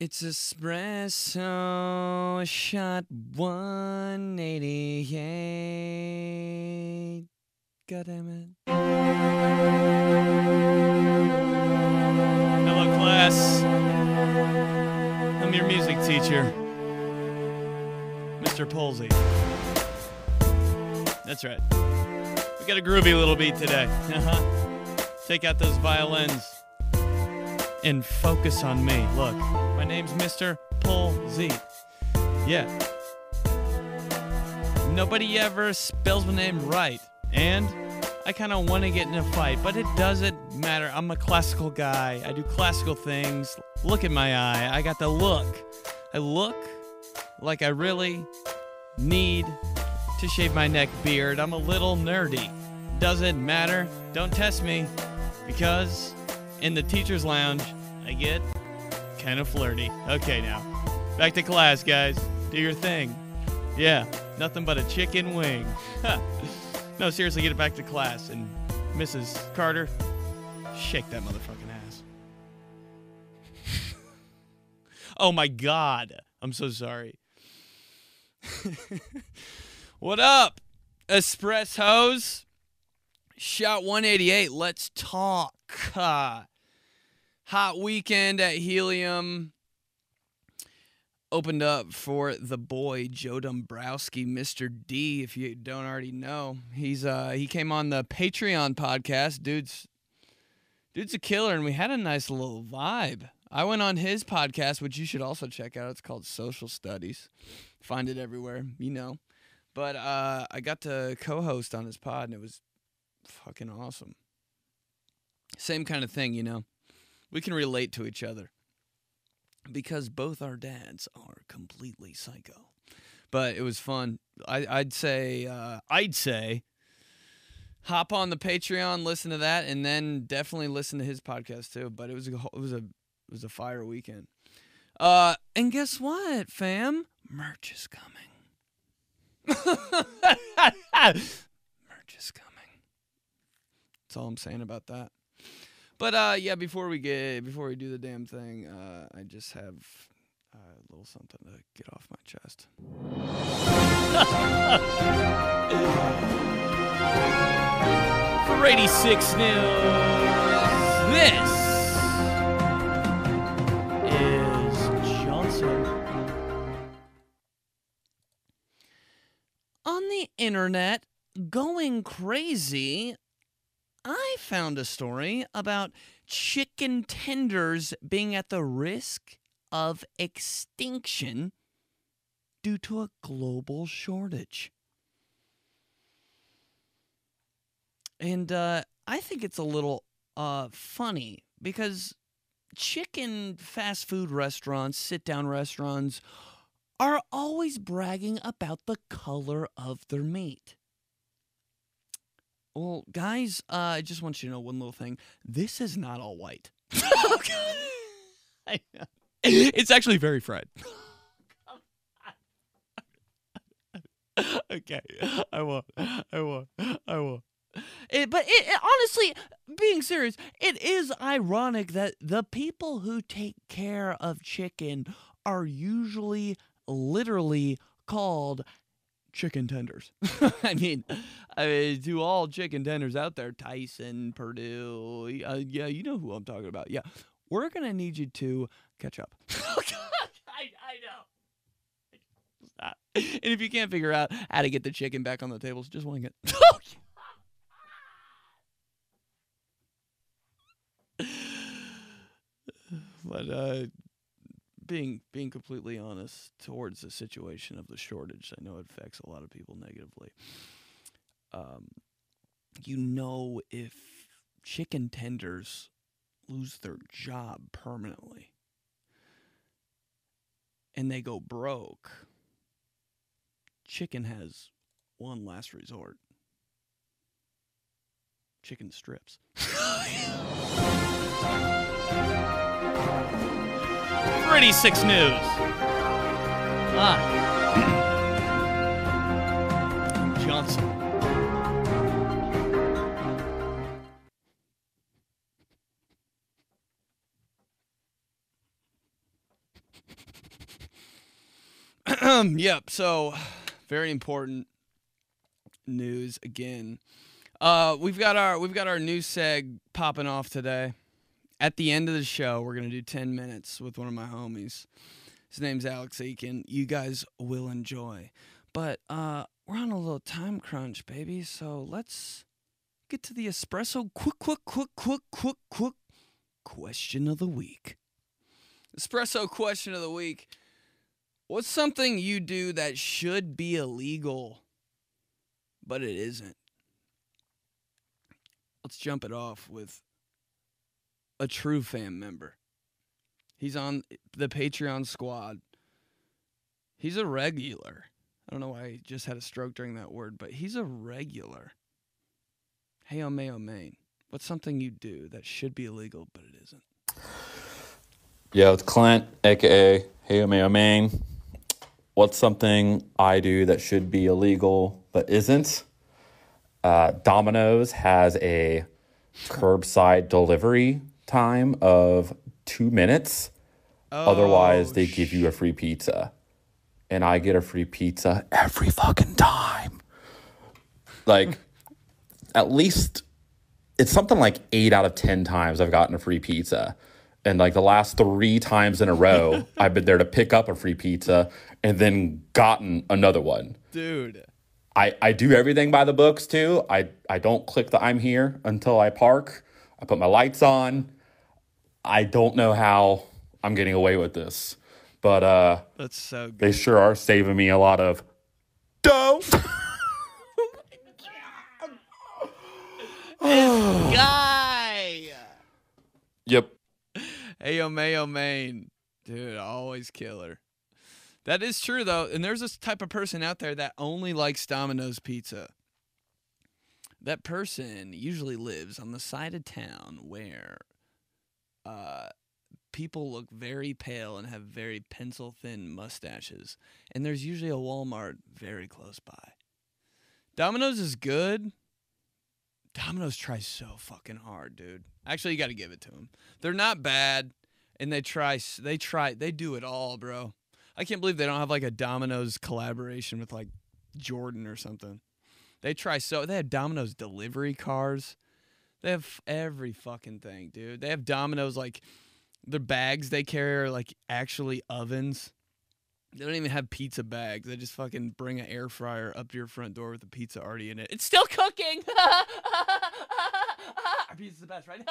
It's espresso shot 188. God damn it. Hello, class. I'm your music teacher, Mr. Polsey. That's right. We got a groovy little beat today. Uh-huh. Take out those violins and focus on me. Look, name's Mr. Polsey. Yeah. Nobody ever spells my name right. And I kind of want to get in a fight, but it doesn't matter. I'm a classical guy. I do classical things. Look at my eye. I got the look. I look like I really need to shave my neck beard. I'm a little nerdy. Doesn't matter. Don't test me because in the teacher's lounge, I get kind of flirty. Okay, now back to class, guys. Do your thing. Yeah, nothing but a chicken wing. no, seriously, get it back to class. And Mrs. Carter, shake that motherfucking ass. oh my God. I'm so sorry. what up, espressos? Shot 188. Let's talk. Uh, hot weekend at Helium. Opened up for the boy Joe Dombrowski, Mr. D. If you don't already know, he's uh he came on the Patreon podcast. Dude's dude's a killer, and we had a nice little vibe. I went on his podcast, which you should also check out. It's called Social Studies. Find it everywhere, you know. But uh, I got to co-host on his pod, and it was fucking awesome. Same kind of thing, you know. We can relate to each other because both our dads are completely psycho. But it was fun. I, I'd say, uh, I'd say, hop on the Patreon, listen to that, and then definitely listen to his podcast too. But it was a, it was a, it was a fire weekend. Uh, and guess what, fam? Merch is coming. Merch is coming. That's all I'm saying about that. But uh, yeah, before we get before we do the damn thing, uh, I just have uh, a little something to get off my chest. For 86 News, this is Johnson. On the internet, going crazy I found a story about chicken tenders being at the risk of extinction due to a global shortage. And uh, I think it's a little uh, funny because chicken fast food restaurants, sit down restaurants, are always bragging about the color of their meat. Well, guys, uh, I just want you to know one little thing. This is not all white. it's actually very fried. okay, I won't. I won't. I won't. It, but it, it, honestly, being serious, it is ironic that the people who take care of chicken are usually literally called chicken tenders. I mean, I mean, to all chicken tenders out there, Tyson, Perdue, uh, yeah, you know who I'm talking about. Yeah, we're gonna need you to catch up. I, I know. Stop. And if you can't figure out how to get the chicken back on the tables, just wing it. but uh being being completely honest towards the situation of the shortage, I know it affects a lot of people negatively. Um, you know, if chicken tenders lose their job permanently and they go broke, chicken has one last resort chicken strips. 36 News. Ah. Johnson. yep. So, very important news again. Uh, we've got our we've got our new seg popping off today. At the end of the show, we're gonna do ten minutes with one of my homies. His name's Alex Eakin. You guys will enjoy. But uh, we're on a little time crunch, baby. So let's get to the espresso quick, quick, quick, quick, quick, quick question of the week. Espresso question of the week. What's something you do that should be illegal, but it isn't? Let's jump it off with a true fam member. He's on the Patreon squad. He's a regular. I don't know why I just had a stroke during that word, but he's a regular. Hey, oh, Mayo Maine. What's something you do that should be illegal, but it isn't? Yeah, it's Clint, aka Hey Mayo Maine. What's something I do that should be illegal but isn't? Uh, Domino's has a curbside delivery time of two minutes. Oh, Otherwise, they give you a free pizza. And I get a free pizza every fucking time. Like, at least it's something like eight out of 10 times I've gotten a free pizza. And like the last three times in a row, I've been there to pick up a free pizza and then gotten another one. dude. I, I do everything by the books too. I, I don't click the I'm here until I park. I put my lights on. I don't know how I'm getting away with this, but uh, That's so good. they sure are saving me a lot of dough. Guy. yep. Hey, yo, Mayo Maine. Dude, always killer. That is true, though. And there's this type of person out there that only likes Domino's pizza. That person usually lives on the side of town where uh, people look very pale and have very pencil thin mustaches. And there's usually a Walmart very close by. Domino's is good. Domino's tries so fucking hard, dude. Actually, you got to give it to them. They're not bad, and they try. They try. They do it all, bro. I can't believe they don't have like a Domino's collaboration with like Jordan or something. They try so. They have Domino's delivery cars. They have every fucking thing, dude. They have Domino's like the bags they carry are like actually ovens. They don't even have pizza bags. They just fucking bring an air fryer up to your front door with the pizza already in it. It's still cooking. Our pizza's the best, right?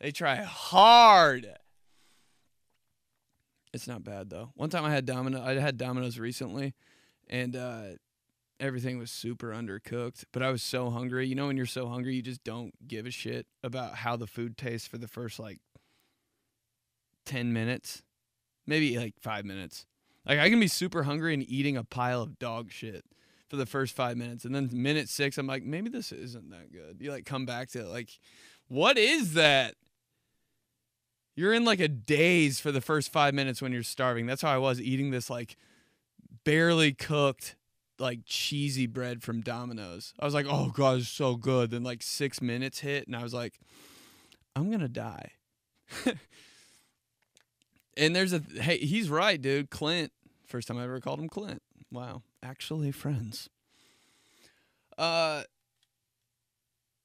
they try hard. It's not bad though. One time I had Domino. I had Domino's recently, and uh, everything was super undercooked. But I was so hungry. You know, when you're so hungry, you just don't give a shit about how the food tastes for the first like ten minutes, maybe like five minutes. Like I can be super hungry and eating a pile of dog shit for the first five minutes, and then minute six, I'm like, maybe this isn't that good. You like come back to it, like, what is that? You're in like a daze for the first five minutes when you're starving. That's how I was eating this like barely cooked, like cheesy bread from Domino's. I was like, oh god, it's so good. Then like six minutes hit, and I was like, I'm gonna die. and there's a hey, he's right, dude. Clint. First time I ever called him Clint. Wow, actually friends. Uh,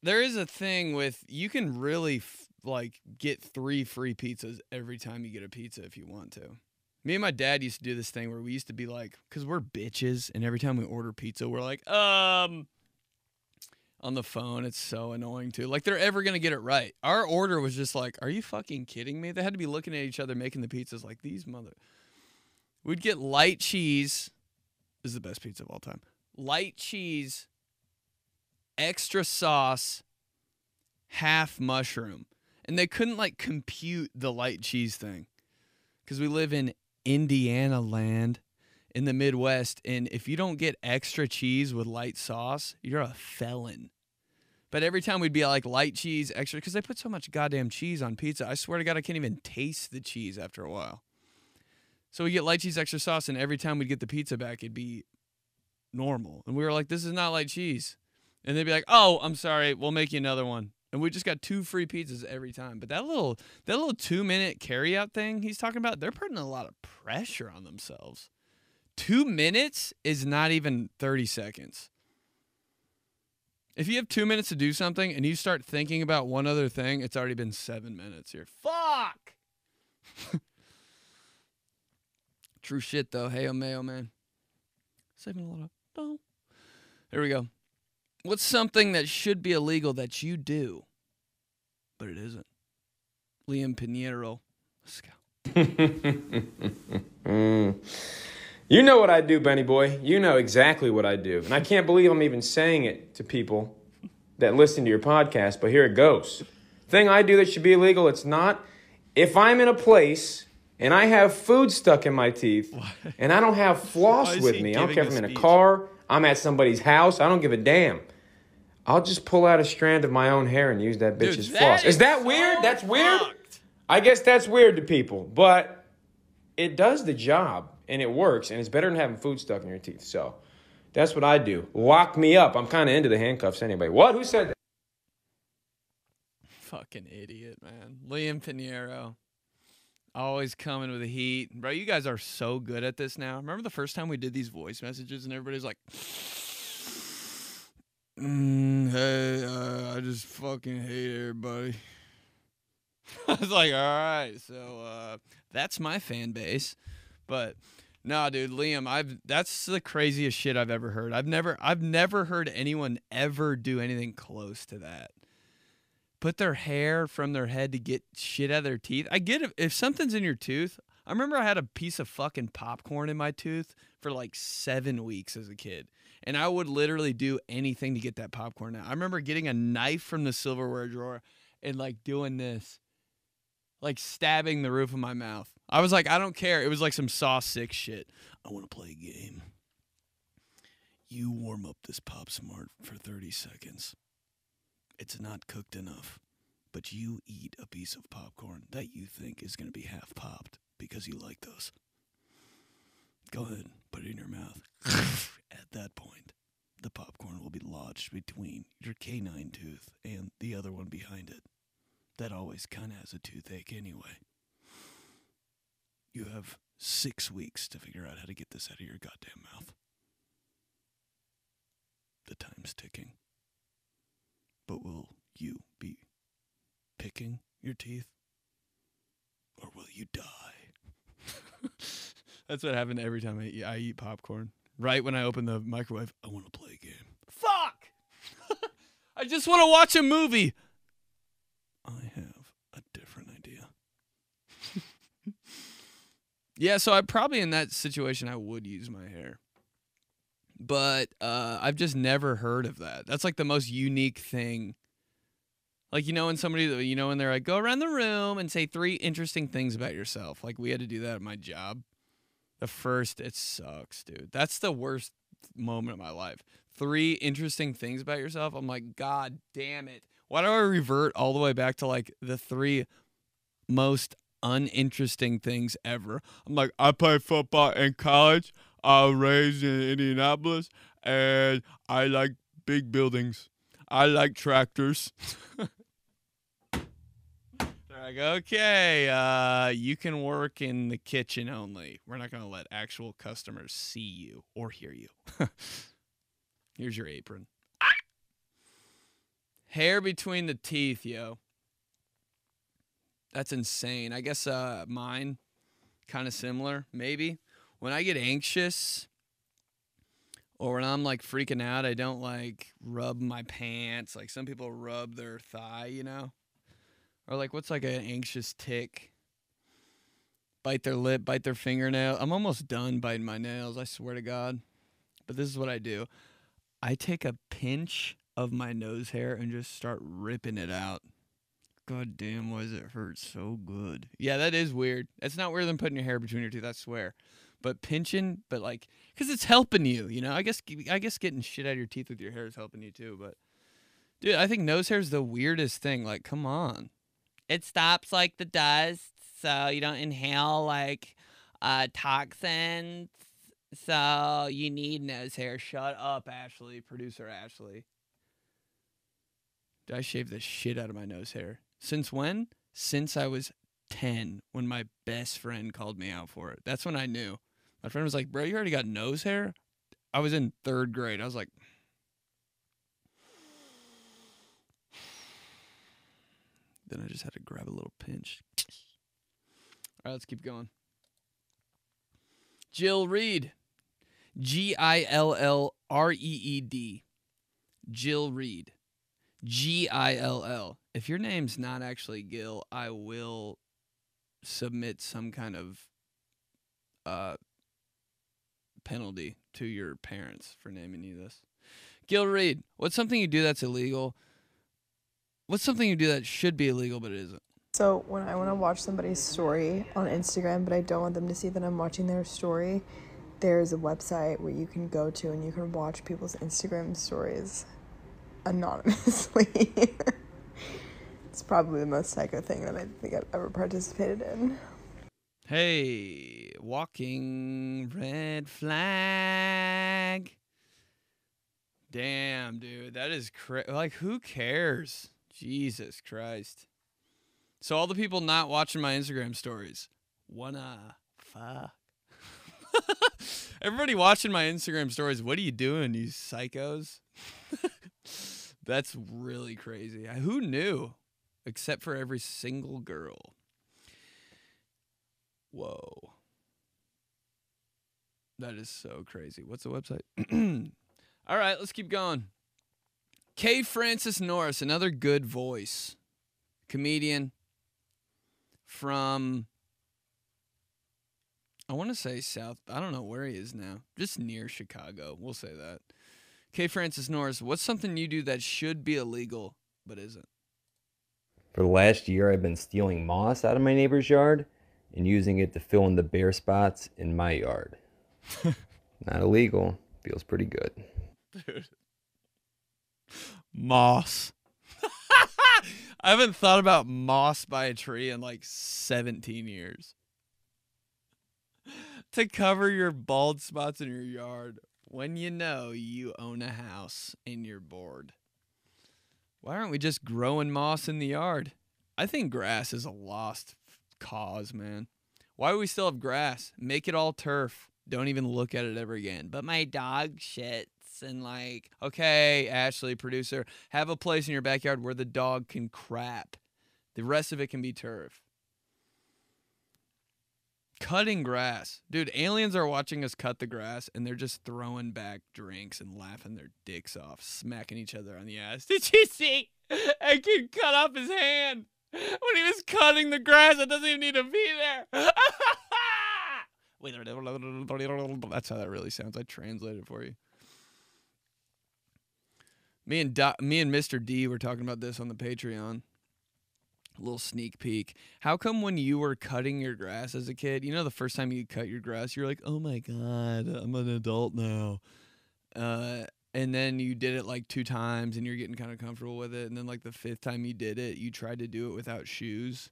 there is a thing with you can really f- like get three free pizzas every time you get a pizza if you want to. Me and my dad used to do this thing where we used to be like, because we're bitches, and every time we order pizza, we're like, um, on the phone. It's so annoying too. Like they're ever gonna get it right. Our order was just like, are you fucking kidding me? They had to be looking at each other making the pizzas like these mother. We'd get light cheese. This is the best pizza of all time. Light cheese, extra sauce, half mushroom. And they couldn't like compute the light cheese thing. Cuz we live in Indiana land in the Midwest and if you don't get extra cheese with light sauce, you're a felon. But every time we'd be like light cheese, extra cuz they put so much goddamn cheese on pizza. I swear to god I can't even taste the cheese after a while. So we get light cheese extra sauce, and every time we'd get the pizza back, it'd be normal. And we were like, this is not light cheese. And they'd be like, oh, I'm sorry, we'll make you another one. And we just got two free pizzas every time. But that little that little two minute carry out thing he's talking about, they're putting a lot of pressure on themselves. Two minutes is not even 30 seconds. If you have two minutes to do something and you start thinking about one other thing, it's already been seven minutes here. Fuck! True shit, though. Hey, oh, Mayo, oh, man. Saving a lot of. No. Here we go. What's something that should be illegal that you do, but it isn't? Liam Pinheiro. Let's go. You know what I do, Benny boy. You know exactly what I do. And I can't believe I'm even saying it to people that listen to your podcast, but here it goes. Thing I do that should be illegal, it's not. If I'm in a place and I have food stuck in my teeth and I don't have floss with me, I don't care if I'm in a car, I'm at somebody's house, I don't give a damn. I'll just pull out a strand of my own hair and use that bitch's Dude, floss. that Is that so weird? That's weird? fucked. I guess that's weird to people, but it does the job and it works, and it's better than having food stuck in your teeth. So that's what I do. Lock me up. I'm kind of into the handcuffs anyway. What? Who said that? Fucking idiot, man. Liam Pinheiro. Always coming with the heat. Bro, you guys are so good at this now. Remember the first time we did these voice messages and everybody's like, mm, hey, uh, I just fucking hate everybody. I was like, all right, so uh, that's my fan base. But no, dude, Liam, I've that's the craziest shit I've ever heard. I've never I've never heard anyone ever do anything close to that put their hair from their head to get shit out of their teeth. I get it. If something's in your tooth, I remember I had a piece of fucking popcorn in my tooth for like seven weeks as a kid. And I would literally do anything to get that popcorn out. I remember getting a knife from the silverware drawer and like doing this, like stabbing the roof of my mouth. I was like, I don't care. It was like some Saw 6 shit. I want to play a game. You warm up this Pop Smart for 30 seconds it's not cooked enough, but you eat a piece of popcorn that you think is going to be half popped because you like those. Go ahead, and put it in your mouth. At that point, the popcorn will be lodged between your canine tooth and the other one behind it. That always kind of has a toothache anyway. You have six weeks to figure out how to get this out of your goddamn mouth. The time's ticking. But will you be picking your teeth? Or will you die? That's what happened every time I eat, I eat popcorn. Right when I open the microwave, I want to play a game. Fuck! I just want to watch a movie. I have a different idea. yeah, so I probably in that situation I would use my hair but uh, I've just never heard of that. That's like the most unique thing. Like you know, when somebody you know, when they're like, go around the room and say three interesting things about yourself. Like we had to do that at my job. The first, it sucks, dude. That's the worst moment of my life. Three interesting things about yourself. I'm like, God damn it! Why do I revert all the way back to like the three most uninteresting things ever? I'm like, I played football in college. I was raised in Indianapolis, and I like big buildings. I like tractors. Like, okay, uh, you can work in the kitchen only. We're not gonna let actual customers see you or hear you. Here's your apron. Hair between the teeth, yo. That's insane. I guess uh, mine, kind of similar, maybe when I get anxious or when I'm like freaking out, I don't like rub my pants. Like some people rub their thigh, you know? Or like what's like an anxious tick? Bite their lip, bite their fingernail. I'm almost done biting my nails, I swear to God. But this is what I do. I take a pinch of my nose hair and just start ripping it out. God damn, why does it hurt so good? Yeah, that is weird. It's not weirder than putting your hair between your teeth, I swear but pinching, but like, cause it's helping you, you know. I guess I guess getting shit out of your teeth with your hair is helping you too. But dude, I think nose hair is the weirdest thing. Like, come on, it stops like the dust, so you don't inhale like uh, toxins. So you need nose hair. Shut up, Ashley, producer Ashley. I shaved the shit out of my nose hair. Since when? Since I was 10 when my best friend called me out for it. That's when I knew. My friend was like, Bro, you already got nose hair? I was in third grade. I was like, Then I just had to grab a little pinch. All right, let's keep going. Jill Reed. G I L L R E E D. Jill Reed. G I L L. If your name's not actually Gil, I will submit some kind of uh, penalty to your parents for naming you this. Gil Reed, what's something you do that's illegal? What's something you do that should be illegal but it isn't? So when I want to watch somebody's story on Instagram, but I don't want them to see that I'm watching their story, there's a website where you can go to and you can watch people's Instagram stories anonymously. it's probably the most psycho thing that I think I've ever participated in. Hey, walking red flag. Damn, dude, that is cra- like who cares? Jesus Christ. So all the people not watching my Instagram stories, wanna fuck. Everybody watching my Instagram stories, what are you doing, you psychos? That's really crazy. Who knew? Except for every single girl. Whoa. That is so crazy. What's the website? All right, let's keep going. K. Francis Norris, another good voice, comedian from, I want to say South, I don't know where he is now, just near Chicago. We'll say that. K. Francis Norris, what's something you do that should be illegal but isn't? For the last year, I've been stealing moss out of my neighbor's yard and using it to fill in the bare spots in my yard. Not illegal. Feels pretty good. Dude. Moss. I haven't thought about moss by a tree in like 17 years. to cover your bald spots in your yard when you know you own a house and you're bored. Why aren't we just growing moss in the yard? I think grass is a lost cause, man. Why do we still have grass? Make it all turf. Don't even look at it ever again. But my dog and like, okay, Ashley, producer, have a place in your backyard where the dog can crap. The rest of it can be turf. Cutting grass. Dude, aliens are watching us cut the grass and they're just throwing back drinks and laughing their dicks off, smacking each other on the ass. Did you see? A kid cut off his hand when he was cutting the grass. It doesn't even need to be there. Wait, That's how that really sounds. I translated for you. Me and Do- me and Mr. D were talking about this on the Patreon. A little sneak peek. How come when you were cutting your grass as a kid, you know, the first time you cut your grass, you're like, "Oh my god, I'm an adult now," uh, and then you did it like two times, and you're getting kind of comfortable with it, and then like the fifth time you did it, you tried to do it without shoes,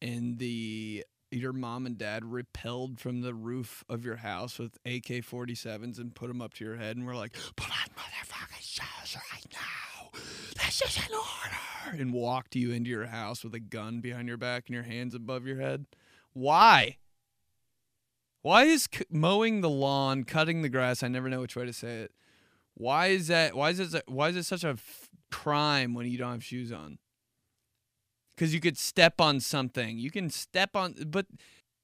and the your mom and dad repelled from the roof of your house with AK 47s and put them up to your head, and we're like, put on motherfucking shoes right now. This is an order. And walked you into your house with a gun behind your back and your hands above your head. Why? Why is c- mowing the lawn, cutting the grass? I never know which way to say it. Why is that? Why is it? Why is it such a f- crime when you don't have shoes on? because you could step on something. You can step on, but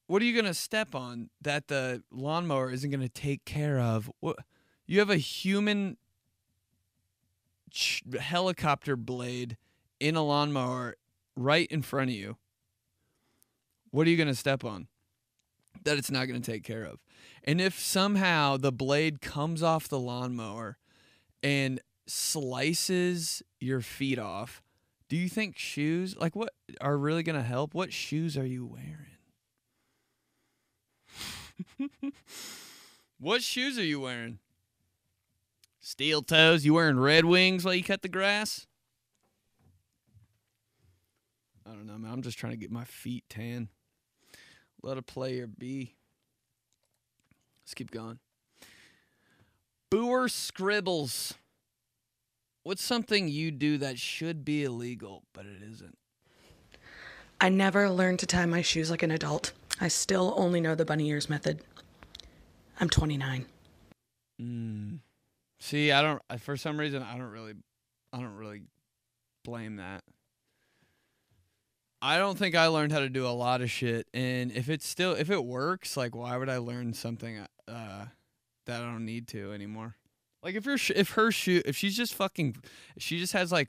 what are you gonna step on that the lawnmower isn't gonna take care of? What you have a human ch- helicopter blade in a lawnmower right in front of you. What are you gonna step on? That it's not gonna take care of. And if somehow the blade comes off the lawnmower and slices your feet off, do you think shoes, like what, are really going to help? What shoes are you wearing? what shoes are you wearing? Steel toes? You wearing Red Wings while you cut the grass? I don't know, man. I'm just trying to get my feet tan. Let a player be. Let's keep going. Boer Scribbles. What's something you do that should be illegal, but it isn't? I never learned to tie my shoes like an adult. I still only know the bunny ears method. I'm 29. Mm. See, I don't. For some reason, I don't really, I don't really blame that. I don't think I learned how to do a lot of shit, and if it's still, if it works, like, why would I learn something uh, that I don't need to anymore? Like, if your sh- if her shoe, if she's just fucking, she just has like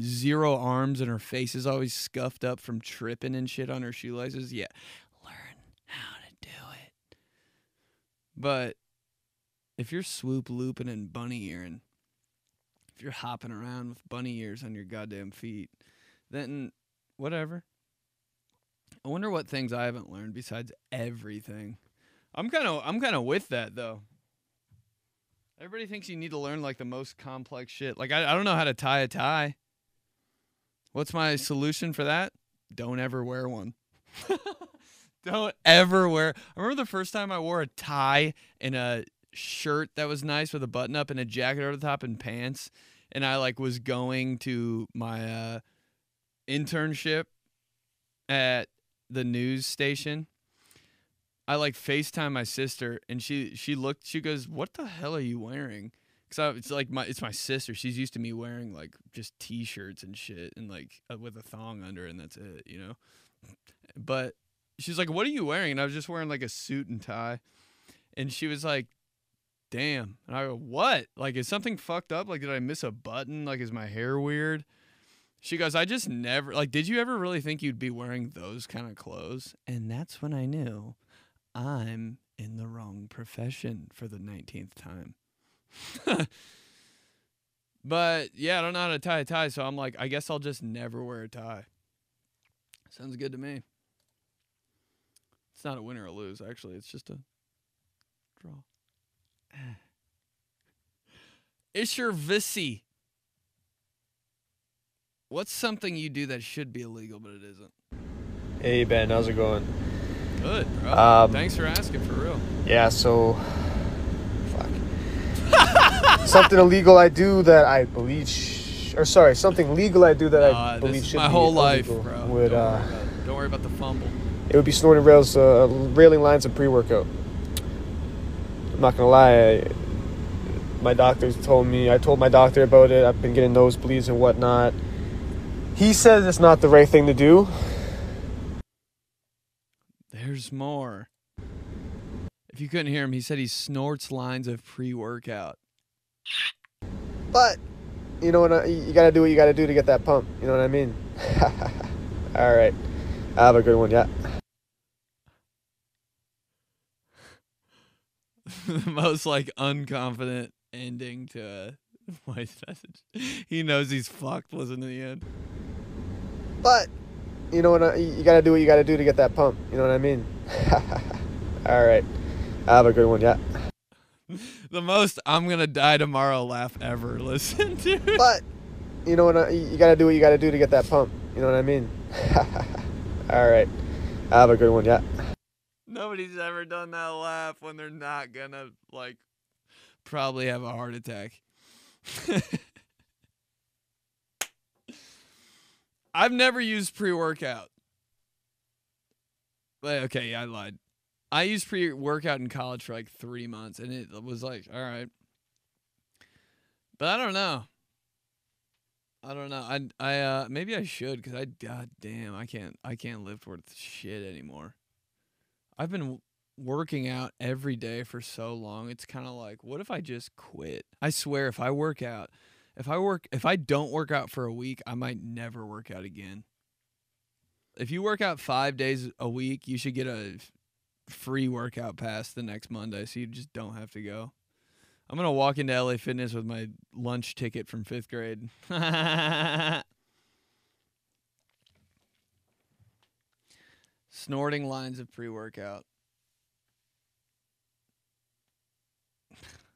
zero arms and her face is always scuffed up from tripping and shit on her shoelaces, yeah, learn how to do it. But if you're swoop looping and bunny earing, if you're hopping around with bunny ears on your goddamn feet, then whatever. I wonder what things I haven't learned besides everything. I'm kind of I'm kind of with that though. Everybody thinks you need to learn like the most complex shit. Like I, I don't know how to tie a tie. What's my mm-hmm. solution for that? Don't ever wear one. don't ever wear. I remember the first time I wore a tie and a shirt that was nice with a button up and a jacket over the top and pants and I like was going to my uh internship at the news station. I like FaceTime my sister and she she looked she goes, "What the hell are you wearing?" Cuz it's like my it's my sister. She's used to me wearing like just t-shirts and shit and like uh, with a thong under and that's it, you know. But she's like, "What are you wearing?" And I was just wearing like a suit and tie. And she was like, damn. And I go, what? Like, is something fucked up? Like, did I miss a button? Like, is my hair weird? She goes, I just never, like, did you ever really think you'd be wearing those kind of clothes? And that's when I knew I'm in the wrong profession for the 19th time. but yeah, I don't know how to tie a tie. So I'm like, I guess I'll just never wear a tie. Sounds good to me. It's not a win or a lose, actually. It's just a draw. Isher Vissi. What's something you do that should be illegal but it isn't? Hey Ben, how's it going? Good, bro. Um, Thanks for asking for real. Yeah, so fuck. something illegal I do that I believe, sh- or sorry, something legal I do that Nah, I believe should my be whole life, bro. Would don't, uh, worry about don't worry about the fumble. it would be snorting rails, uh, railing lines of pre-workout. I'm not gonna lie, I, my doctor's told me. I told my doctor about it. I've been getting nosebleeds and whatnot. He says it's not the right thing to do. There's more. If you couldn't hear him, he said he snorts lines of pre-workout. But you know what? Uh, I- You gotta do what you gotta do to get that pump. You know what I mean? All right. Have a good one. Yeah. The most like unconfident ending to a voice message. He knows he's fucked. Listen to the end. But you know what? Uh, I- You gotta do what you gotta do to get that pump. You know what I mean? All right. Have a good one. Yeah. The most I'm gonna die tomorrow laugh ever. Listen to. But you know what? Uh, I- You gotta do what you gotta do to get that pump. You know what I mean? All right. Have a good one. Yeah. Nobody's ever done that laugh when they're not gonna like probably have a heart attack. I've never used pre-workout. Okay, yeah, I lied. I used pre-workout in college for like three months, and it was like, all right. But I don't know. I don't know. I I uh maybe I should because I god damn I can't I can't lift worth shit anymore. I've been working out every day for so long. It's kind of like, what if I just quit? I swear, if I work out, if I work, if I don't work out for a week, I might never work out again. If you work out five days a week, you should get a free workout pass the next Monday, so you just don't have to go. I'm gonna walk into LA Fitness with my lunch ticket from fifth grade. Snorting lines of pre workout.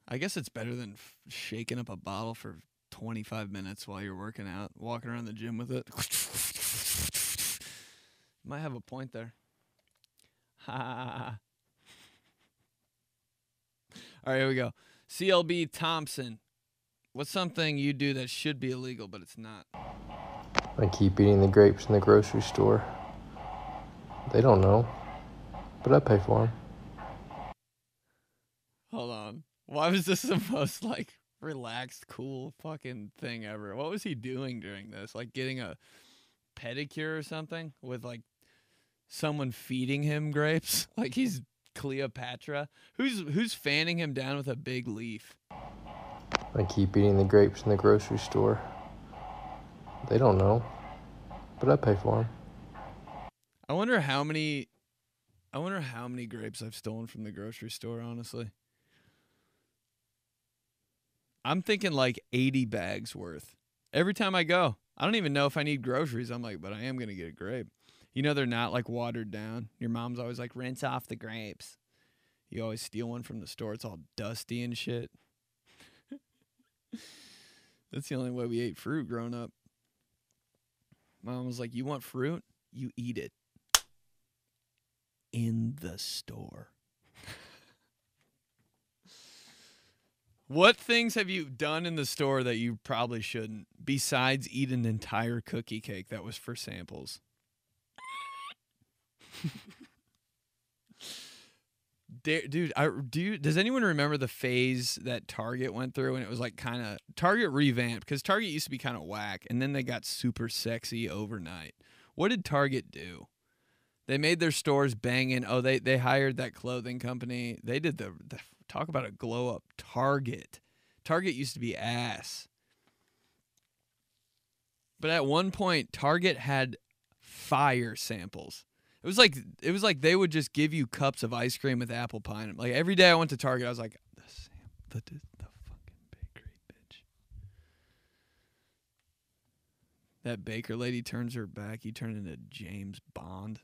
I guess it's better than f- shaking up a bottle for 25 minutes while you're working out, walking around the gym with it. Might have a point there. All right, here we go. CLB Thompson. What's something you do that should be illegal, but it's not? I keep eating the grapes in the grocery store. They don't know, but I pay for them. Hold on. Why was this the most like relaxed, cool fucking thing ever? What was he doing during this? Like getting a pedicure or something with like someone feeding him grapes? Like he's Cleopatra? Who's who's fanning him down with a big leaf? I keep eating the grapes in the grocery store. They don't know, but I pay for them. I wonder how many I wonder how many grapes I've stolen from the grocery store, honestly. I'm thinking like 80 bags worth. Every time I go. I don't even know if I need groceries. I'm like, but I am going to get a grape. You know they're not like watered down. Your mom's always like rinse off the grapes. You always steal one from the store. It's all dusty and shit. That's the only way we ate fruit growing up. Mom was like, "You want fruit? You eat it in the store." what things have you done in the store that you probably shouldn't besides eat an entire cookie cake that was for samples? dude, I do. Does anyone remember the phase that Target went through, and it was like kind of Target revamped because Target used to be kind of whack, and then they got super sexy overnight. What did Target do? They made their stores banging. Oh, they they hired that clothing company. They did the, the talk about a glow up. Target, Target used to be ass. But at one point, Target had fire samples. It was like it was like they would just give you cups of ice cream with apple pie. Like every day I went to Target, I was like, the Sam, the, the, the fucking bakery bitch. That baker lady turns her back. You turn into James Bond.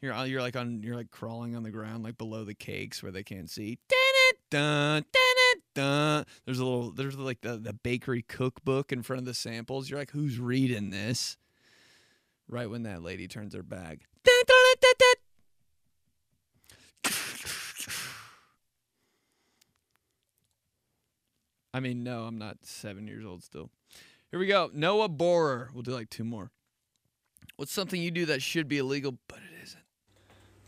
You're you're like on you're like crawling on the ground like below the cakes where they can't see. There's a little, there's like the, the bakery cookbook in front of the samples. You're like, who's reading this? Right when that lady turns her bag. I mean, no, I'm not seven years old still. Here we go. Noah Borer. We'll do like two more. What's something you do that should be illegal, but it isn't?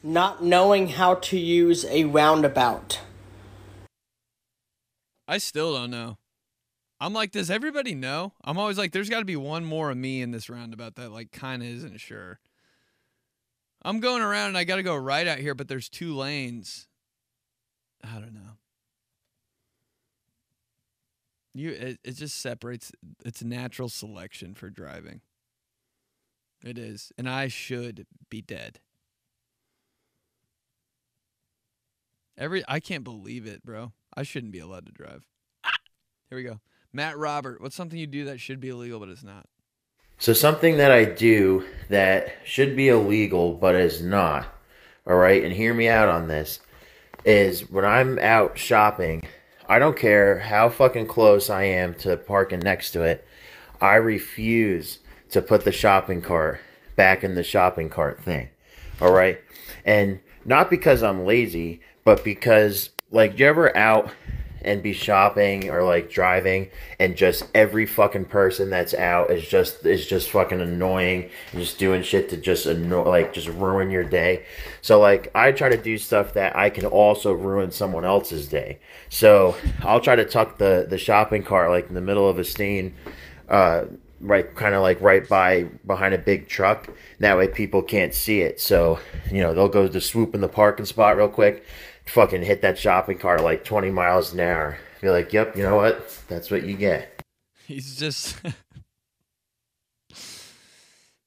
Not knowing how to use a roundabout. I still don't know. I'm like, does everybody know? I'm always like, there's got to be one more of me in this roundabout that like kind of isn't sure. I'm going around and I got to go right out here, but there's two lanes. I don't know. You it, it just separates it's natural selection for driving. It is. And I should be dead. Every I can't believe it, bro. I shouldn't be allowed to drive. Here we go. Matt Robert, what's something you do that should be illegal but it's not? So something that I do that should be illegal but is not. All right, and hear me out on this is when I'm out shopping, I don't care how fucking close I am to parking next to it. I refuse to put the shopping cart back in the shopping cart thing. All right? And not because I'm lazy, but because like you ever out and be shopping or like driving and just every fucking person that's out is just is just fucking annoying and just doing shit to just annoy like just ruin your day. So like I try to do stuff that I can also ruin someone else's day. So I'll try to tuck the the shopping cart like in the middle of a stain uh right kind of like right by behind a big truck that way people can't see it so you know they'll go to swoop in the parking spot real quick fucking hit that shopping cart like 20 miles an hour. Be like, yep, you know what? That's what you get. He's just.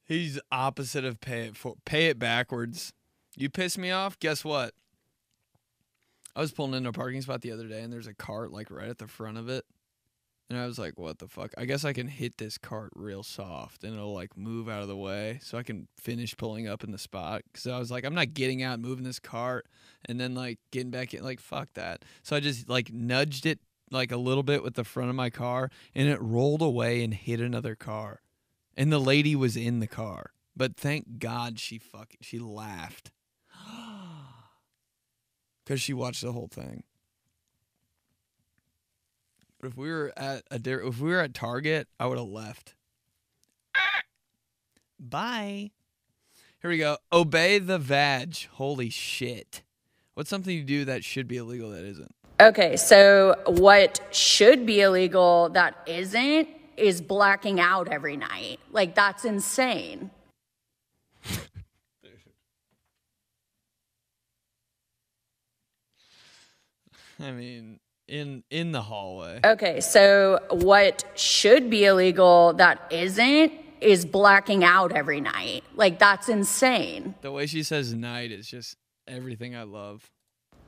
He's opposite of pay it for pay it backwards. You piss me off. Guess what? I was pulling into a parking spot the other day, and there's a cart like right at the front of it. And I was like, what the fuck? I guess I can hit this cart real soft and it'll like move out of the way so I can finish pulling up in the spot. Cause I was like, I'm not getting out, moving this cart and then like getting back in. Like, fuck that. So I just like nudged it like a little bit with the front of my car and it rolled away and hit another car. And the lady was in the car. But thank God she fucking, she laughed. Cause she watched the whole thing. But if we were at a if we were at Target, I would have left. Bye. Here we go. Obey the vag. Holy shit. What's something you do that should be illegal that isn't? Okay, so what should be illegal that isn't is blacking out every night. Like, that's insane. I mean, in in the hallway. Okay, so what should be illegal that isn't is blacking out every night. Like, that's insane. The way she says night is just everything I love.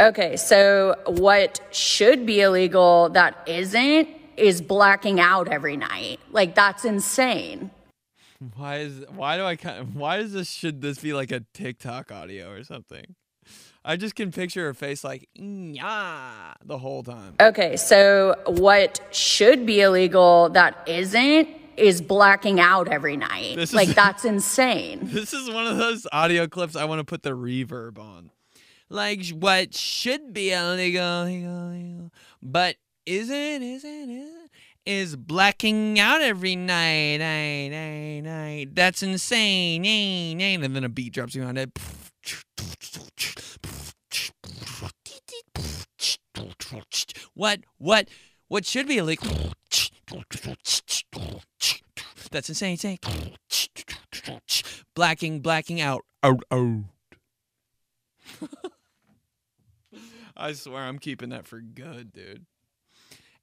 Okay, so what should be illegal that isn't is blacking out every night. Like, that's insane. Why is why do I why does this should this be like a TikTok audio or something? I just can picture her face like yeah the whole time. Okay, so what should be illegal that isn't is blacking out every night. This is- like, that's insane. This is one of those audio clips I want to put the reverb on. Like what should be illegal, illegal, illegal, but isn't, isn't, isn't, is blacking out every night, night, night, night. That's insane, night, night. And then a beat drops behind it. What, what, what should be illegal? That's insane, insane. Blacking, blacking out. Out, out. I swear I'm keeping that for good, dude.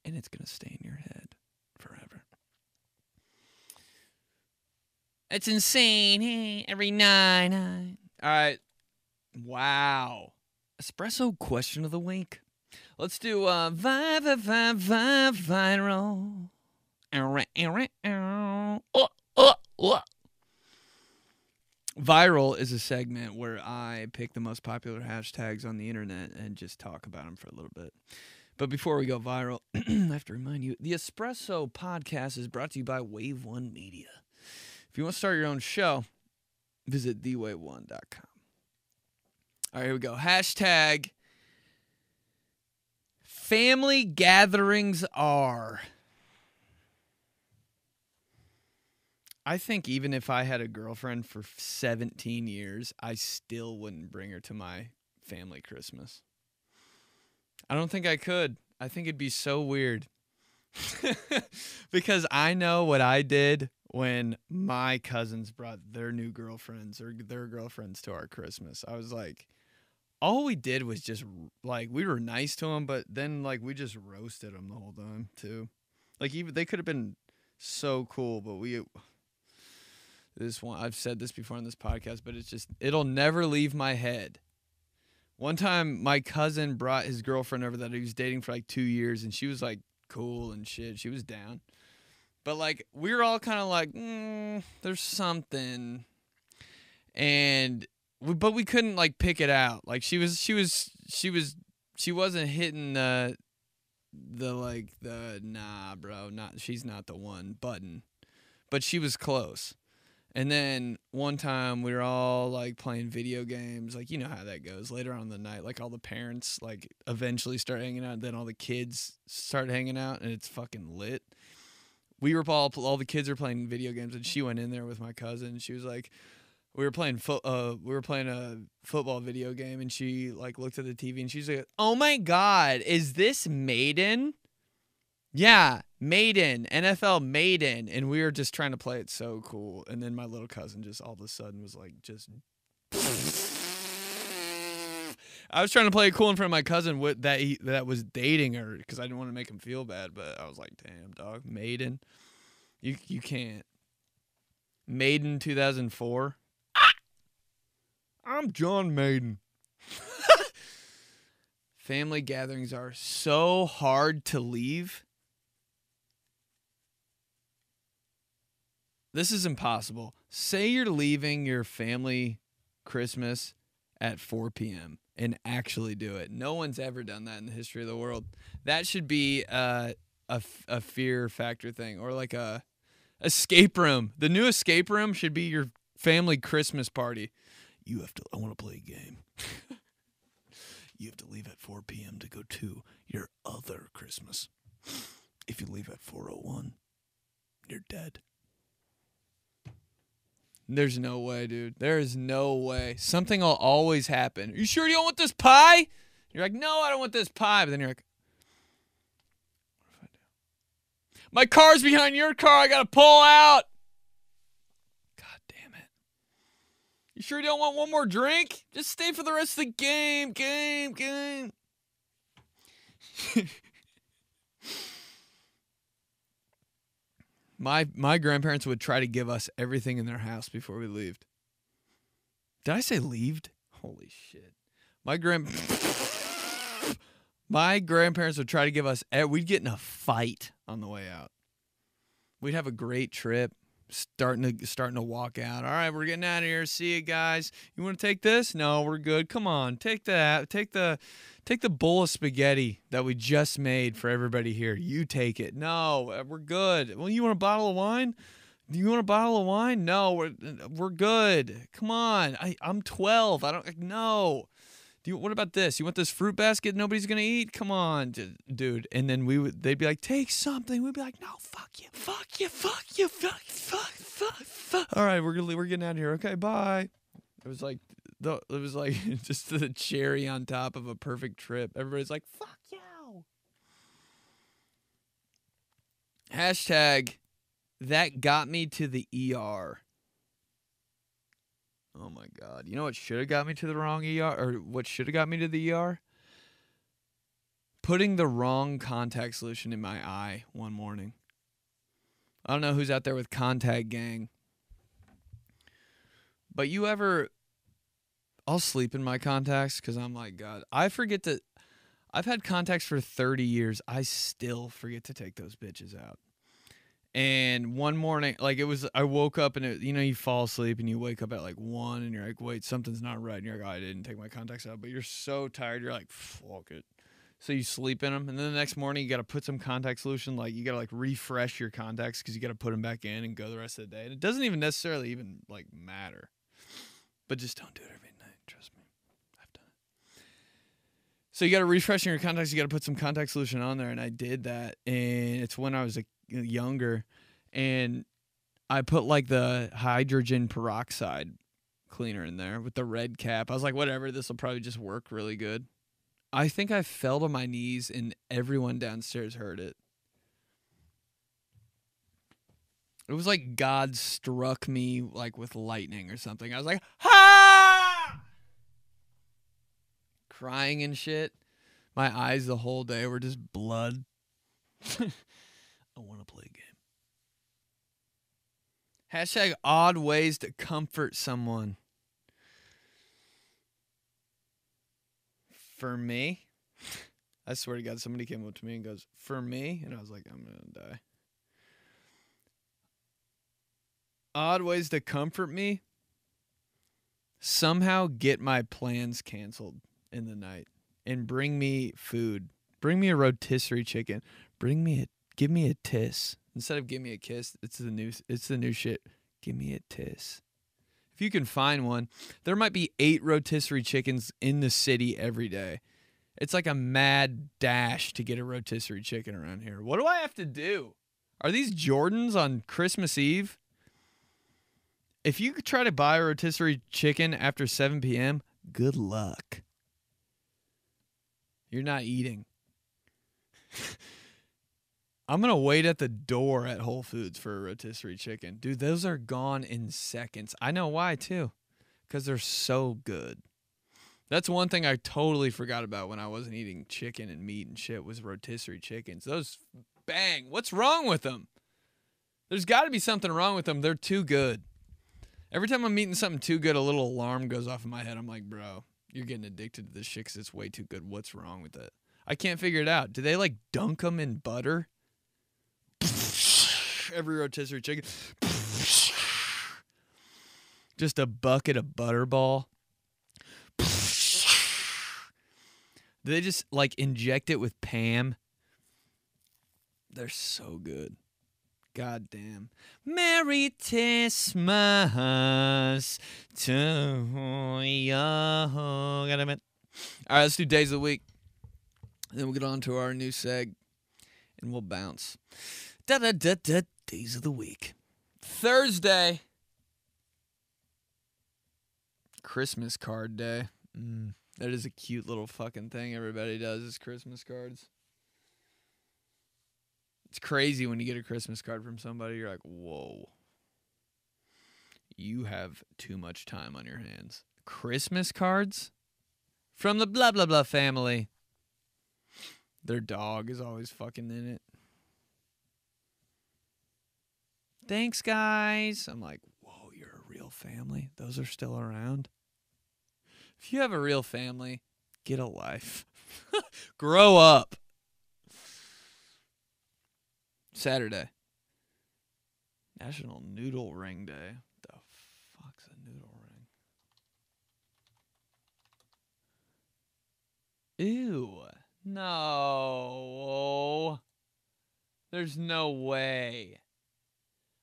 And it's going to stay in your head forever. It's insane. Hey, every night. night. All right. Wow. Espresso question of the week. Let's do uh, vi- vi- vi- vi- viral. Oh, oh, oh. Viral is a segment where I pick the most popular hashtags on the internet and just talk about them for a little bit. But before we go viral, I have to remind you the Espresso podcast is brought to you by Wave One Media. If you want to start your own show, visit thewave1.com. All right, here we go. Hashtag family gatherings are. I think even if I had a girlfriend for 17 years, I still wouldn't bring her to my family Christmas. I don't think I could. I think it'd be so weird. because I know what I did when my cousins brought their new girlfriends or their girlfriends to our Christmas. I was like, all we did was just like we were nice to them, but then like we just roasted them the whole time too. Like even they could have been so cool, but we this one I've said this before on this podcast, but it's just it'll never leave my head. One time my cousin brought his girlfriend over that he was dating for like 2 years and she was like cool and shit. She was down. But like we were all kind of like, mm, there's something. And but we couldn't like pick it out. Like she was she was she was she wasn't hitting the the like the nah, bro, not she's not the one button. But she was close. And then one time we were all like playing video games, like you know how that goes. Later on in the night, like all the parents like eventually start hanging out, then all the kids start hanging out, and it's fucking lit. We were all all the kids are playing video games, and she went in there with my cousin. She was like, we were playing foot, uh, we were playing a football video game, and she like looked at the TV, and she's like, "Oh my god, is this Maiden?" Yeah, Maiden, NFL Maiden. And we were just trying to play it so cool. And then my little cousin just all of a sudden was like, just. I was trying to play it cool in front of my cousin with that he, that was dating her because I didn't want to make him feel bad. But I was like, damn, dog, Maiden. You, you can't. Maiden 2004. I'm John Maiden. Family gatherings are so hard to leave. This is impossible. Say you're leaving your family Christmas at 4 p.m. and actually do it. No one's ever done that in the history of the world. That should be uh, a, a fear factor thing or like a escape room. The new escape room should be your family Christmas party. You have to, I want to play a game. you have to leave at 4 p.m. to go to your other Christmas. if you leave at 401, you're dead. There's no way, dude. There is no way. Something will always happen. You sure you don't want this pie? You're like, no, I don't want this pie. But then you're like, what I do? My car's behind your car. I gotta pull out. God damn it. You sure you don't want one more drink? Just stay for the rest of the game. Game, game. my my grandparents would try to give us everything in their house before we left. Did I say leaved? Holy shit. My grand My grandparents would try to give us we'd get in a fight on the way out. We'd have a great trip. Starting to starting to walk out. All right, we're getting out of here. See you guys. You want to take this? No, we're good. Come on, take that. Take the take the bowl of spaghetti that we just made for everybody here. You take it. No, uh, we're good. Well, you want a bottle of wine? Do you want a bottle of wine? No, we're we're good. Come on. I I'm 12. I don't no. Do you, what about this? You want this fruit basket nobody's gonna eat? Come on, dude. And then we would they'd be like, take something. We'd be like, no, fuck you, fuck you, fuck you, fuck, fuck, fuck, fuck. All right, we're gonna we're getting out of here. Okay, bye. It was like the it was like just the cherry on top of a perfect trip. Everybody's like, fuck you. Hashtag that got me to the ER. Oh my god. You know what should have got me to the wrong ER or what should have got me to the ER? Putting the wrong contact solution in my eye one morning. I don't know who's out there with contact gang. But you ever I'll sleep in my contacts cuz I'm like god, I forget to I've had contacts for 30 years. I still forget to take those bitches out. And one morning, like it was, I woke up and it, you know, you fall asleep and you wake up at like one and you're like, wait, something's not right. And you're like, oh, I didn't take my contacts out, but you're so tired. You're like, fuck it. So you sleep in them. And then the next morning, you got to put some contact solution. Like you got to like refresh your contacts because you got to put them back in and go the rest of the day. And it doesn't even necessarily even like matter. But just don't do it every night. Trust me. I've done it. So you got to refresh your contacts. You got to put some contact solution on there. And I did that. And it's when I was like younger. And I put like the hydrogen peroxide cleaner in there with the red cap. I was like, whatever, this will probably just work really good. I think I fell to my knees and everyone downstairs heard it. It was like God struck me like with lightning or something. I was like, ha! Crying and shit. My eyes the whole day were just blood. I want to play a game. Hashtag odd ways to comfort someone. For me, I swear to God, somebody came up to me and goes, For me? And I was like, I'm going to die. Odd ways to comfort me? Somehow get my plans canceled in the night and bring me food. Bring me a rotisserie chicken. Bring me a give me a tiss. Instead of give me a kiss, it's the new it's the new shit. Give me a tiss. If you can find one, there might be eight rotisserie chickens in the city every day. It's like a mad dash to get a rotisserie chicken around here. What do I have to do? Are these Jordans on Christmas Eve? If you try to buy a rotisserie chicken after 7 p.m., good luck. You're not eating. I'm gonna wait at the door at Whole Foods for a rotisserie chicken. Dude, those are gone in seconds. I know why too. Because they're so good. That's one thing I totally forgot about when I wasn't eating chicken and meat and shit was rotisserie chickens. Those bang. What's wrong with them? There's gotta be something wrong with them. They're too good. Every time I'm eating something too good, a little alarm goes off in my head. I'm like, bro, you're getting addicted to this shit because it's way too good. What's wrong with it? I can't figure it out. Do they like dunk them in butter? Every rotisserie chicken. Just a bucket of butterball. They just like inject it with Pam? They're so good. God damn. Merry Christmas to you. Got a minute? All right, let's do days of the week. Then we'll get on to our new seg. and we'll bounce. Da da da da. Days of the week. Thursday. Christmas card day. Mm, that is a cute little fucking thing everybody does is Christmas cards. It's crazy when you get a Christmas card from somebody. You're like, whoa. You have too much time on your hands. Christmas cards from the blah blah blah family. Their dog is always fucking in it. Thanks, guys. I'm like, whoa, you're a real family. Those are still around. If you have a real family, get a life. Grow up. Saturday. National Noodle Ring Day. The fuck's a noodle ring? Ew. No. There's no way.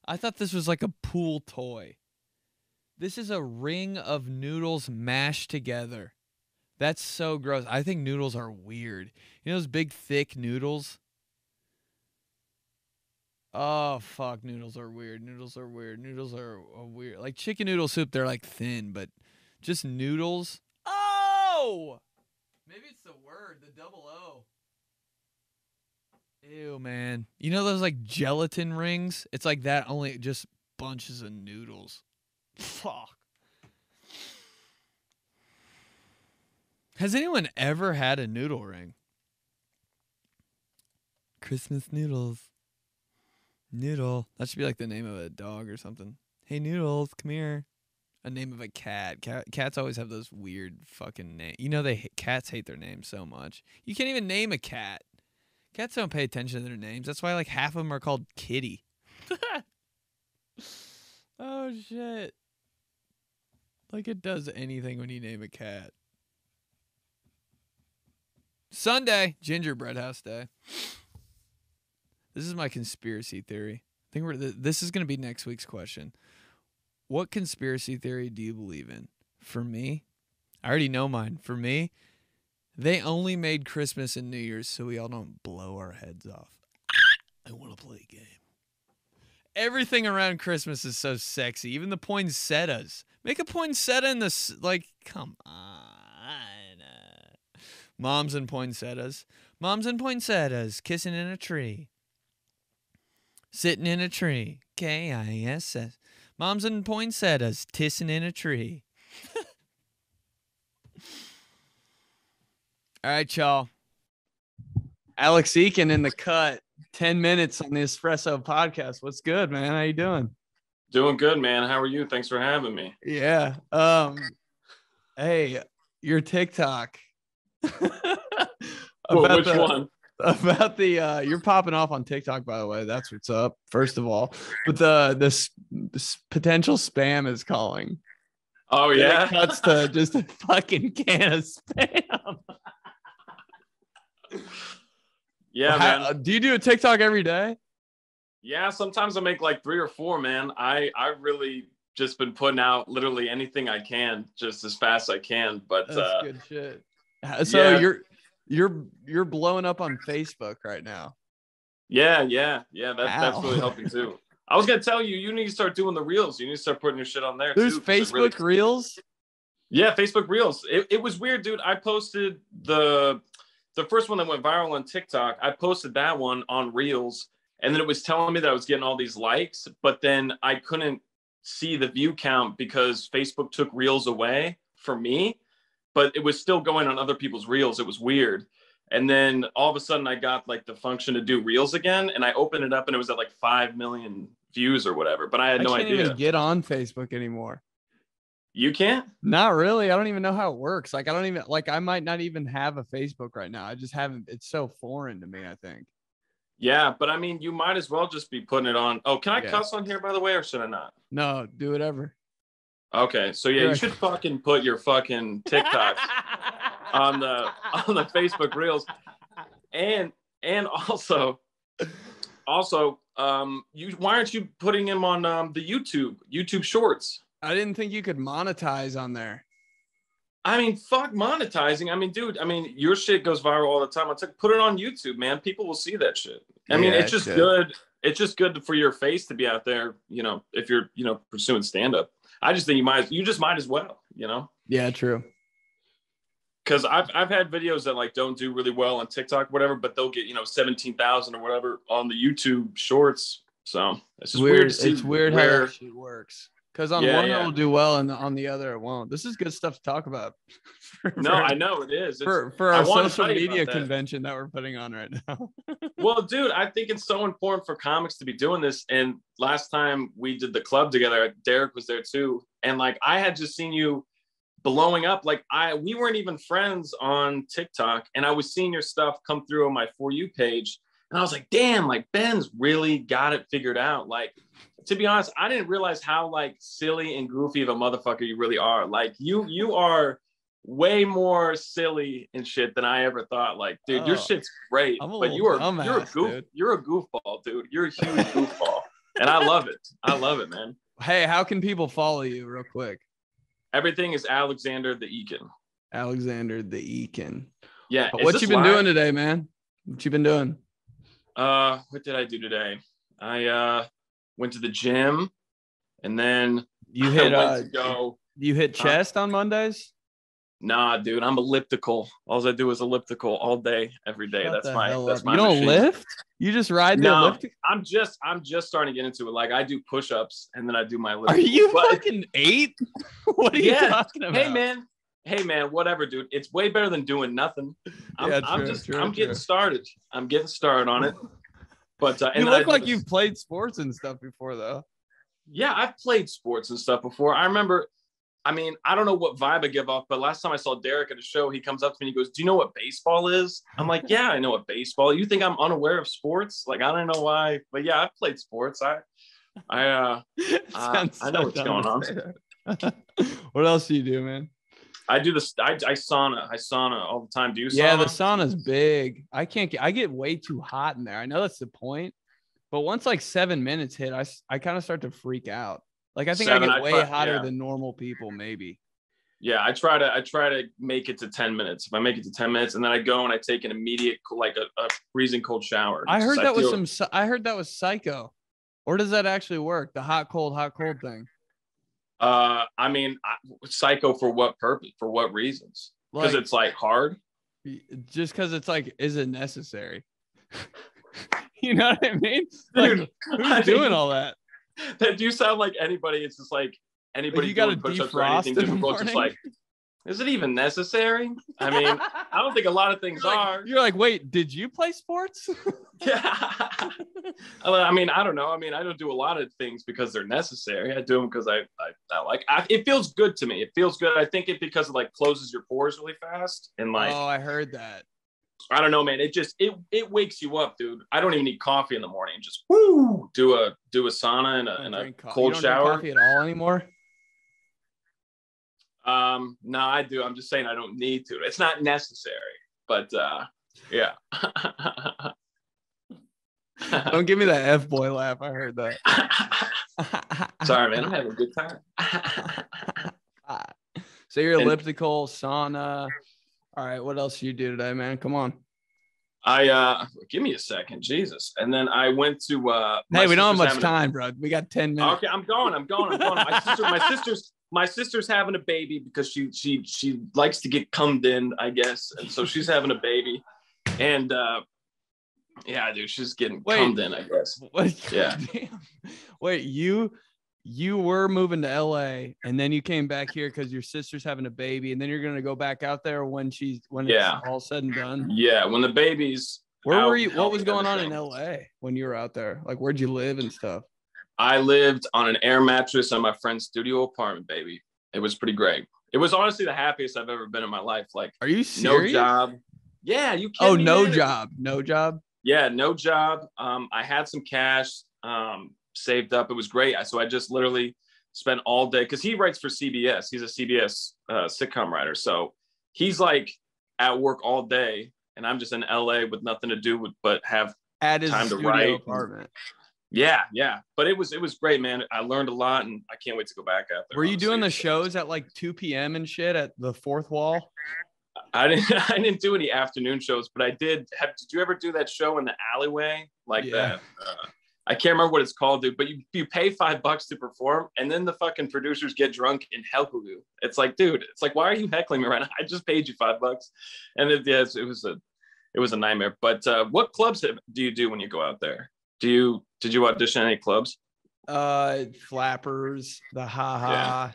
I thought this was like a pool toy. This is a ring of noodles mashed together. That's so gross. I think noodles are weird. You know those big thick noodles? Oh fuck, noodles are weird. Noodles are weird. Noodles are, are weird. Like chicken noodle soup, they're like thin, but just noodles. Oh, maybe it's the word, the double O. Ew, man. You know those like gelatin rings? It's like that, only just bunches of noodles. Fuck. Has anyone ever had a noodle ring? Christmas noodles. Noodle. That should be like the name of a dog or something. Hey, Noodles, come here. A name of a cat. cat cats always have those weird fucking names. You know, they cats hate their names so much. You can't even name a cat. Cats don't pay attention to their names. That's why like half of them are called Kitty. oh shit. Like it does anything when you name a cat. Sunday, gingerbread house day. This is my conspiracy theory. I think we're th- this is going to be next week's question. What conspiracy theory do you believe in? For me, I already know mine. For me, they only made Christmas and New Year's so we all don't blow our heads off. I want to play a game. Everything around Christmas is so sexy. Even the poinsettias. Make a poinsettia in this. Like, come on. Uh. Moms and poinsettias. Moms and poinsettias kissing in a tree. Sitting in a tree. K I S S. Moms and poinsettias tissing in a tree. All right, y'all. Alex Eakin in the cut. 10 minutes on the Espresso podcast. What's good, man? How you doing? Doing good, man. How are you? Thanks for having me. Yeah. Um hey, your TikTok. Well, which the, one? About the uh you're popping off on TikTok by the way. That's what's up. First of all. But the this, this potential spam is calling. Oh And it yeah. cuts to just a fucking can of spam. Yeah, How- man. do you do a TikTok every day? Yeah, sometimes I make like three or four, man. I I really just been putting out literally anything I can, just as fast as I can. But That's uh, good shit. Uh, So yeah. you're you're you're blowing up on Facebook right now. yeah, yeah, yeah, that, that's really helping too. I was gonna tell you, you need to start doing the reels. You need to start putting your shit on there. There's too, Facebook really- Reels. Yeah, Facebook Reels. It, it was weird, dude. I posted the the first one that went viral on TikTok. I posted that one on Reels, and then it was telling me that I was getting all these likes, but then I couldn't see the view count because Facebook took Reels away for me, but it was still going on other people's Reels. It was weird. And then all of a sudden, I got like the function to do Reels again, and I opened it up, and it was at like five million views or whatever. But I had I no idea. even get on Facebook anymore. You can't? Not really. I don't even know how it works. Like I don't even like I might not even have a Facebook right now. I just haven't it's so foreign to me, I think. Yeah, but I mean, you might as well just be putting it on. Oh, can I Yeah. cuss on here, by the way, or should I not? No, do whatever. Okay, so yeah, you should fucking put your fucking TikToks on the on the Facebook Reels, and and also, also, um, you why aren't you putting him on um the YouTube YouTube Shorts? I didn't think you could monetize on there. I mean, fuck monetizing. I mean, dude. I mean, your shit goes viral all the time. It's like put it on YouTube, man. People will see that shit. I mean, it's just it good. It's just good for your face to be out there. You know, if you're you know pursuing stand up. I just think you might. You just might as well. You know. Yeah, true. because I've I've had videos that like don't do really well on TikTok, whatever, but they'll get you know seventeen thousand or whatever on the YouTube Shorts. So it's just weird. weird. it's weird how shit works. Because on Yeah, one yeah. it'll do well, and on the other it won't. This is good stuff to talk about. for- No, for- I know it is. It's, for for our social media that. convention that we're putting on right now. well, dude, I think it's so important for comics to be doing this. And last time we did the club together, Derek was there too. And like I had just seen you blowing up. Like I we weren't even friends on TikTok, and I was seeing your stuff come through on my For You page. And I was like, damn, like Ben's really got it figured out. Like, to be honest, I didn't realize how like silly and goofy of a motherfucker you really are. Like you you are way more silly and shit than I ever thought. Like, dude, your Oh. shit's great, but you are you're a goof, dude. you're a goofball, dude. You're a huge goofball, and I love it. I love it, man. hey, how can people follow you real quick? Everything is Alexander the Eakin. Alexander the Eakin. Yeah. What you been live? doing today, man? What you been doing? Uh, what did I do today? I uh went to the gym, and then You hit uh, to go. you hit chest on Mondays. Nah, dude, I'm elliptical. All I do is elliptical all day, every day. Shut that's my that's up. my You don't machine. lift? You just ride the No, elliptical? I'm just I'm just starting to get into it. Like I do push-ups and then I do my Are you But- fucking eight? what are you talking about? Hey man, hey man, whatever, dude. It's way better than doing nothing. I'm, Yeah, I'm just true, I'm getting started. I'm getting started on it. But uh, You I look do like you've played sports and stuff before, though. Yeah, I've played sports and stuff before. I remember. I mean, I don't know what vibe I give off, but last time I saw Derek at a show, he comes up to me and he goes, "Do you know what baseball is?" I'm like, "Yeah, I know what baseball. You think I'm unaware of sports? Like, I don't know why, but yeah, I've played sports. I, I, uh, uh, I know what's going on. what else do you do, man? I do this. I, I sauna. I sauna all the time. Do you? Yeah, the sauna's big. I can't get. I get way too hot in there. I know that's the point, but once like seven minutes hit, I I kind of start to freak out. Like I think Seven, I get I way hotter yeah. than normal people, maybe. Yeah, I try to I try to make it to 10 minutes. If I make it to 10 minutes and then I go and I take an immediate like a, a freezing cold shower. I Just- heard that was feel- some. I heard that was psycho. Or does that actually work? The hot cold hot cold thing. Uh I mean I, psycho for what purpose? For what reasons? Because Like- it's like hard. Just because it's like, is it necessary? you know what I mean? Like, Dude, who's I doing mean- all that? That do sound like anybody. It's just like anybody you gotta doing push-ups or defrost anything the difficult. Just like, is it even necessary? I mean, I don't think a lot of things You're like- are. You're like, wait, did you play sports? yeah. I mean, I don't know. I mean, I don't do a lot of things because they're necessary. I do them because I, I, I like. I, it feels good to me. It feels good. I think it because it like closes your pores really fast and like oh, I heard that. I don't know, man. It just it it wakes you up, dude. I don't even need coffee in the morning. Just woo, do a do a sauna and a, and a cold shower. coffee at all anymore. Um, no, I do. I'm just saying I don't need to. It's not necessary, but uh, yeah. Don't give me that f boy laugh. I heard that. Sorry, man. I'm having a good time. So you're elliptical sauna. All right, what else you do today, man? Come on. I uh, give me a second, Jesus. And then I went to. uh Hey, we don't have much having a- time, bro. We got ten minutes. Okay, I'm going. I'm going. I'm going. My sister, my sister's, my sister's having a baby because she she she likes to get cummed in, I guess, and so she's having a baby, and uh yeah, dude, she's getting Wait. cummed in, I guess. What? Yeah. Damn. Wait, you you were moving to LA and then you came back here because your sister's having a baby, and then you're gonna go back out there when she's when Yeah. it's all said and done. Yeah, when the baby's Where were you? What was going on in. LA when you were out there? Like, where'd you live and stuff? I lived on an air mattress on my friend's studio apartment, baby. It was pretty great. It was honestly the happiest I've ever been in my life. Like, Are you serious? no job. Yeah, you. Oh, kidding me, no job. No job. Yeah, no job. Um, I had some cash um, saved up. It was great. I- So I just literally spent all day because he writes for CBS. He's a CBS uh, sitcom writer. So he's like at work all day, and I'm just in LA with nothing to do with but have At his time to studio write. apartment. Yeah, yeah. But it was it was great, man. I learned a lot, and I can't wait to go back out there. Were you honestly. doing the shows at like 2 p.m. and shit at the fourth wall? I didn't I didn't do any afternoon shows, but I did have did you ever do that show in the alleyway like Yeah. that? Uh, I can't remember what it's called, dude, but you, you pay five bucks to perform and then the fucking producers get drunk and heckle you. It's like, dude, it's like, why are you heckling me right now? I just paid you five bucks. And it, yes, it was a it was a nightmare. But uh, what clubs have, do you do when you go out there? Do you did you audition any clubs? Uh, Flappers, the Ha Ha. Yeah.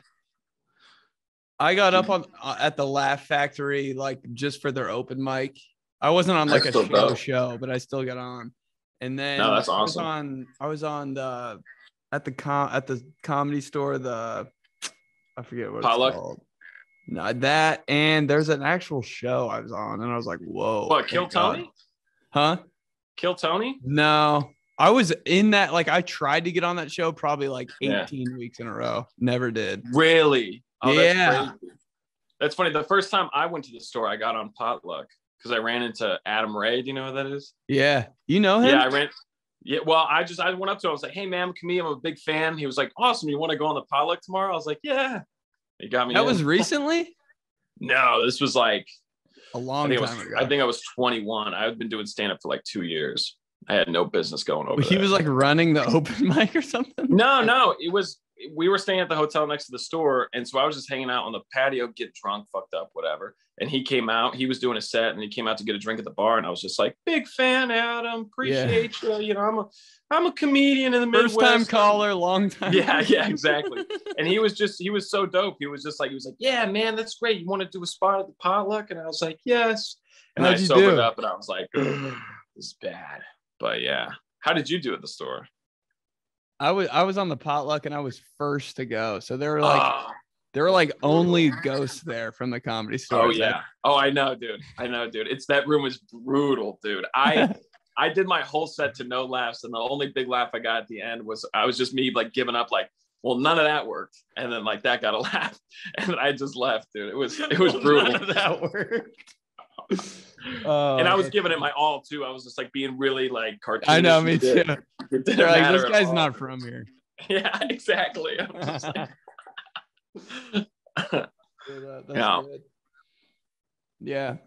I got up on uh, at the Laugh Factory like just for their open mic. I wasn't on like That's a show dope. show, but I still got on. And then No, that's I was awesome. on I was on the at the com at the comedy store the I forget what Potluck? it's called. No, that and there's an actual show I was on, and I was like, "Whoa!" What, Kill thank God. Tony? Huh? Kill Tony? No, I was in that. Like, I tried to get on that show probably like Yeah. 18 weeks in a row. Never did. Really? Oh, Yeah. That's, that's funny. The first time I went to the store, I got on potluck because I ran into Adam Ray. Do you know who that is? Yeah, you know him. Yeah, I ran. Yeah, well, I just I went up to him. I was like, "Hey, man, I'm. I'm a big fan." He was like, "Awesome. You want to go on the potluck tomorrow?" I was like, "Yeah." He got me. that in. was recently. no. This was like a long time was, ago. I think I was 21. I had been doing stand up for like two years. I had no business going over. he there. was like running the open mic or something. No, no, it was we were staying at the hotel next to the store, and so I was just hanging out on the patio, get drunk, fucked up, whatever. And he came out. He was doing a set, and he came out to get a drink at the bar, and I was just like, "Big fan, Adam. Appreciate you. You know, I'm a I'm a comedian in the First time caller, long time. Yeah, yeah, exactly. and he was just he was so dope. He was just like he was like, "Yeah, man, that's great. You want to do a spot at the potluck?" And I was like, "Yes." And How'd I sobered do? up, and I was like, "This is bad." But yeah, how did you do at the store? I was I was on the potluck and I was first to go. So there were like Ah. there were like only ghosts there from the comedy store. Oh yeah. Oh, I know, dude. I know, dude. It's that room is brutal, dude. I I did my whole set to no laughs, and the only big laugh I got at the end was I was just me like giving up, like, well, none of that worked, and then like that got a laugh, and I just left, dude. It was it was brutal. None of that worked. Oh, and I was oh. giving it my all too. I was just like being really like cartoonish. I know, me and too. It didn't They're like, this guy's all. not from here. Yeah, exactly. I was just like- That's Yeah. good. Yeah.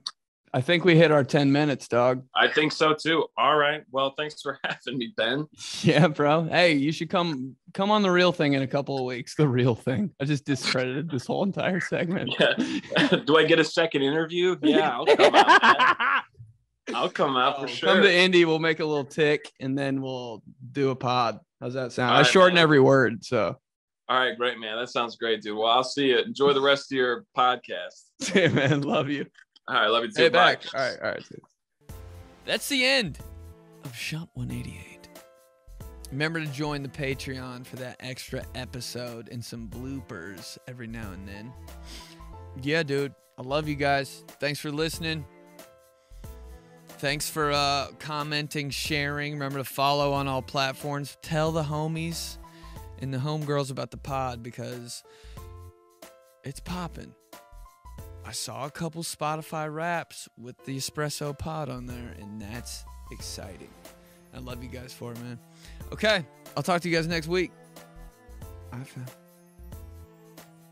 I think we hit our 10 minutes, dog. I think so too. All right. Well, thanks for having me, Ben. Yeah, bro. Hey, you should come come on the real thing in a couple of weeks. The real thing. I just discredited this whole entire segment. Yeah. Do I get a second interview? Yeah, I'll come out. I'll come out for oh, sure. Oh, Come to Indy, we'll make a little tick and then we'll do a pod. How's that sound? All I right, shorten man. every word, so All right, great, man. That sounds great, dude. Well, I'll see you. Enjoy the rest of your podcast. hey man, love you. All right, love you too. Hey Bye. back. All right, all right. That's the end of Shot 188. Remember to join the Patreon for that extra episode and some bloopers every now and then. Yeah, dude. I love you guys. Thanks for listening. Thanks for uh, commenting, sharing. Remember to follow on all platforms. Tell the homies and the homegirls about the pod because it's popping. I saw a couple Spotify raps with the espresso pod on there, and that's exciting. I love you guys for it, man. Okay, I'll talk to you guys next week. I found.